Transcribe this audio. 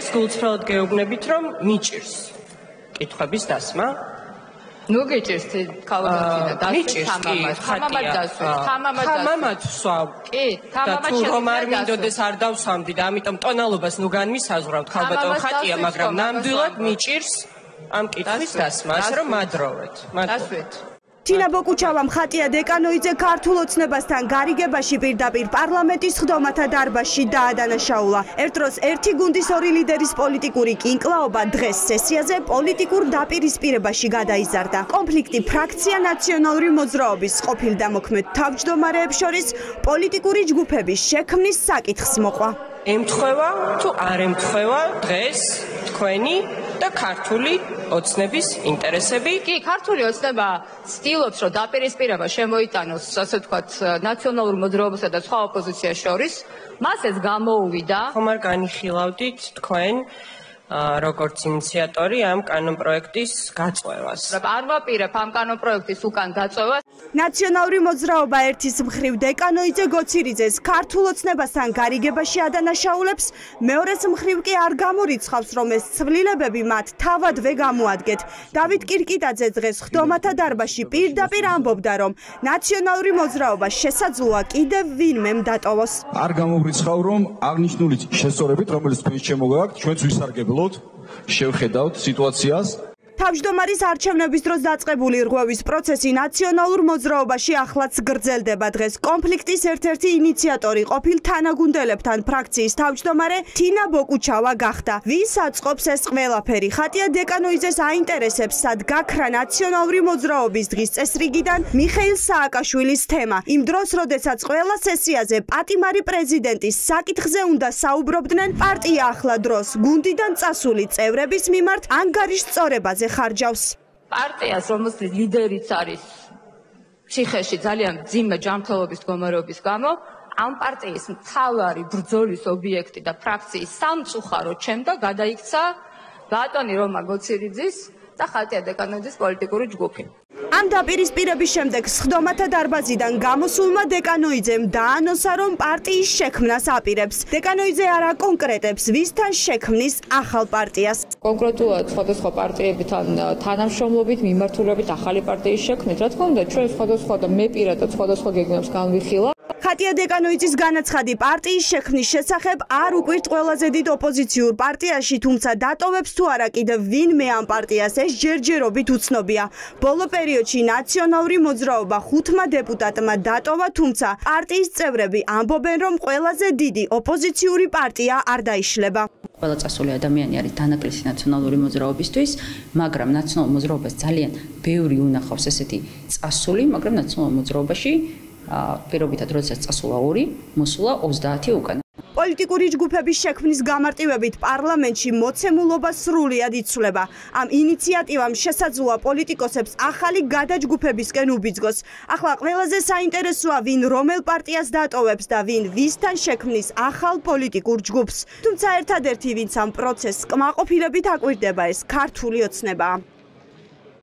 დღეს გულწრფელად გეუბნებით, რომ მიჭირს. კითხების დასმა. ნუ გიჭირს ქალბატონი და მიჭირს კი ხამამად დასვით ხამამად დასვით ხამამად სვავ. კი ხამამად შეგვიძლია რომ არ მინდოდეს არ დავსვამდი და ამიტომ ტონალობას ნუ განმისაზღვრავთ ქალბატონ ხატია მაგრამ ნამდვილად მიჭირს ამ კითხვის დასმა ასე რომ მადროვეთ დასვით თინა ბოკუჩავა მხატია დეკანოიძე ქართულ ოცნებასთან გარიგებაში პირდაპირ პარლამენტის ხდომათა დარბაზში დაადანაშაულა. ერთ დროს ერთი გუნდის ორი ლიდერის პოლიტიკური კინკლაობა დღეს სესიაზე პოლიტიკურ დაპირისპირებაში გადაიზარდა. კონფლიქტი ფრაქცია ნაციონალური მოძრაობის ყოფილ დამოქმედ თავმჯდომარეებს შორის პოლიტიკური ჯგუფების შექმნის საკითხს მოყვა. ემთხვევა თუ არ ემთხვევა დღეს თქვენი და ქართული ოცნების ინტერესები. კი, ქართული ოცნება ცდილობს, რომ დაპირისპირება შემოიტანოს, ასე ვთქვათ, ნაციონალურ მოძრაობასა და სხვა ოპოზიციას შორის. მას ეს გამოუვიდა. ხომ არ განიხილავდით თქვენ როგორც ინიციატორი ამ კანონპროექტის გაწევას. არ ვაპირებ ამ კანონპროექტის უკან გაწევას. ნაციონალური მოძრაობა ერთის მხრივ დეკანოიძე გოცირიძეს ქართულ ოცნებასთან გარიგებაში ადანაშაულებს, მეორეს მხრივ კი არ გამორიცხავს, რომ ეს ცვლილებები მათ თავადვე გამოადგეთ. დავით კირკიტაძე დღეს ხდომათა დარბაზში პირდაპირ ამბობდა, რომ ნაციონალური მოძრაობა შესაძლოა კიდევ ვინმემ დატოვოს. არ გამორიცხავ, რომ აღნიშნული შესწორებით, რომელიც თქვენ შემოგაქვთ, ჩვენც ვისარგებლოთ ვცდილობთ შევხედავთ სიტუაციას თავმჯდომარის არჩევნების დროს დაწყებული რღვევის პროცესი ნაციონალურ მოძრაობაში ახლაც გრძელდება დღეს. კონფლიქტის ერთ-ერთი ინიციატორი ყოფილ თანაგუნდელებთან ფრაქციის თავმჯდომარე თინა ბოკუჩავა გახდა. ვის აწყობს ეს ყველაფერი? ხატია დეკანოიზეს აინტერესებს, სად გაქრა ნაციონალური მოძრაობის დღის წესრიგიდან მიხეილ სააკაშვილის თემა. იმ დროს, როდესაც ყველა სესიაზე პატიმარი პრეზიდენტის საკითხზე უნდა საუბრობდნენ, პარტია ახლა დროს გუნდიდან წასული წევრების მიმართ ანგარიშ წორებაზე ხარჯავს. პარტიას, რომელსაც ლიდერიც არის ციხეში ძალიან ძიმე ჯანმრთელობის მდგომარეობის გამო, ამ პარტიის მთავარი ბრძოლის ობიექტი და ფრაქციის სამწუხარო ჩემდა გადაიქცა ბატონი რომა გოცირიძის და ხალხია დეკანოიძის პოლიტიკური ჯგუფი. ამ დაპირისპირების შემდეგ სხდომათა დარბაზიდან გამოსულმა დეკანოიძემ დაანონსა, რომ პარტიის შექმნას აპირებს. დეკანოიძე არა კონკრეტებს, ვისთან შექმნის ახალ პარტიას. კონკრეტულად სხვადასხვა პარტიებთან თანამშრომლობით, მიმართულებით ახალი პარტიის შექმნით, რა თქმა უნდა, ჩვენ სხვადასხვა და მე პირადად სხვადასხვა გეგმებს განვიხილა. ხატია დეკანოიძის განაცხადი პარტიის შექმნის შესახებ არ უკვირთ ყველაზე დიდ ოპოზიციურ პარტიაში, თუმცა დატოვებს თუ არა კიდევ ვინმე ამ პარტიას ეს ჯერჯერობით უცნობია. ბოლო პერიოდში ნაციონალური მოძრაობა ხუთმა დეპუტატმა დატოვა, თუმცა პარტიის წევრები ამბობენ, რომ ყველაზე დიდი ოპოზიციური პარტია არ დაიშლება. ყველა წასული ადამიანი არის დანაკლისი ნაციონალური მოძრაობისთვის, მაგრამ ნაციონალურ მოძრაობას ძალიან ბევრი უნახავს ესეთი წასული, მაგრამ ნაციონალურ მოძრაობაში პირობითად როდესაც წასულა 2, მოსულა 30 უკან. პოლიტიკური ჯგუფების შექმნის გამარტივებით პარლამენტში მოცემულობა სრულიად იცვლება. ამ ინიციატივამ შესაძლოა პოლიტიკოსებს ახალი გადაჯგუფებისკენ უბიძგოს. ახლა ყველაზე საინტერესოა ვინ რომელ პარტიას დატოვებს და ვინ ვისთან შექმნის ახალ პოლიტიკურ ჯგუფს. თუმცა ერთადერთი ვინც ამ პროცესს კმაყოფილებით აკვირდება ეს ქართული ოცნება.